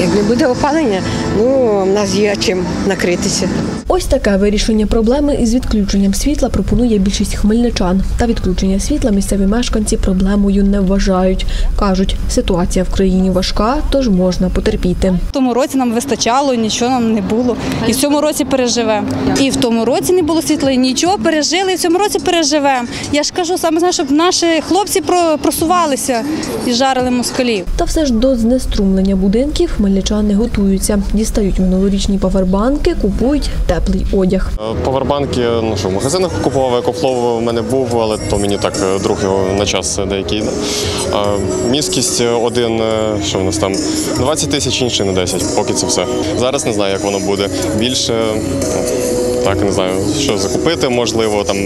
Як не буде опалення, ну в нас є чим накритися. Ось таке вирішення проблеми із відключенням світла пропонує більшість хмельничан. Та відключення світла місцеві мешканці проблемою не вважають. Кажуть, ситуація в країні важка, тож можна потерпіти. В тому році нам вистачало, нічого нам не було. І в цьому році переживемо. І в тому році не було світла, і нічого пережили, і в цьому році переживемо. Я ж кажу, саме знаю, щоб наші хлопці просувалися і жарили москалів. Та все ж до знеструмлення будинків хмельничани готуються. Дістають минулорічні павербанки, купують теплий одяг. Повербанки, ну що, в магазинах купував, EcoFlow в мене був, але то мені так е, друг його на час деякий. А місткість один, е, що в нас там, 20 тисяч, інший на 10, поки це все. Зараз не знаю, як воно буде. Більше, ну, так, не знаю, що закупити, можливо, там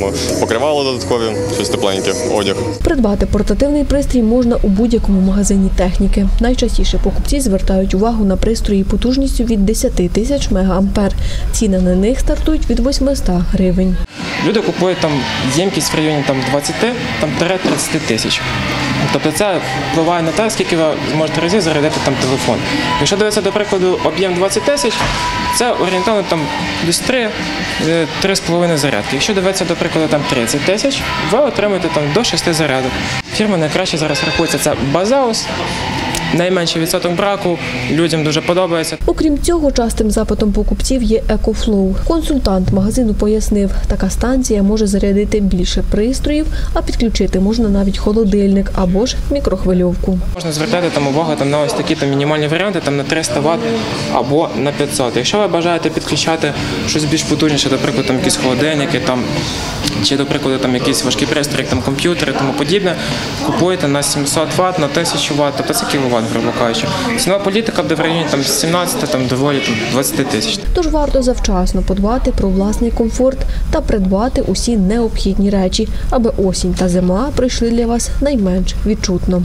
покривало додаткові, щось тепленьке, одяг. Придбати портативний пристрій можна у будь-якому магазині техніки. Найчастіше покупці звертають увагу на пристрої потужністю від 10 тисяч мегаампер. Ціни на них стартують від 800 гривень. Люди купують там ємкість в районі там 20 там 30 тисяч. Тобто це впливає на те, скільки ви зможете разів зарядити там телефон. Якщо дивитися, до прикладу, об'єм 20 тисяч, це орієнтовно там десь 3, 3,5 зарядки. Якщо дивитися, до прикладу, там 30 тисяч, ви отримаєте там до 6 зарядок. Фірма найкраще зараз рахується це Базаус. Найменший відсоток браку, людям дуже подобається. Окрім цього, частим запитом покупців є EcoFlow. Консультант магазину пояснив, така станція може зарядити більше пристроїв, а підключити можна навіть холодильник або ж мікрохвильовку. Можна звертати там увагу там, на ось такі там, мінімальні варіанти там, на 300 Вт або на 500. Якщо ви бажаєте підключати щось більш потужніше, наприклад, там якісь холодильники, там, чи, до прикладу, там якісь важкі пристрої, як там комп'ютери тому подібне, купуєте на 700 Вт, на 1000 Вт, тобто це кіловат, грубо кажучи. Цінова політика буде в районі там, 17 там, доволі там, 20 тисяч. Тож варто завчасно подбати про власний комфорт та придбати усі необхідні речі, аби осінь та зима прийшли для вас найменш відчутно.